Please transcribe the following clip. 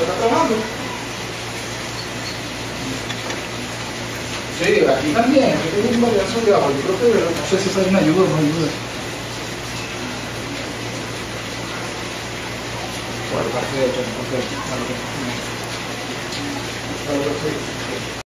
¿Está trabajando? Sí, aquí también, aquí tengo un variazo de agua. Yo creo que no sé si hay una ayuda o no ayuda. Bueno, parte de porque, claro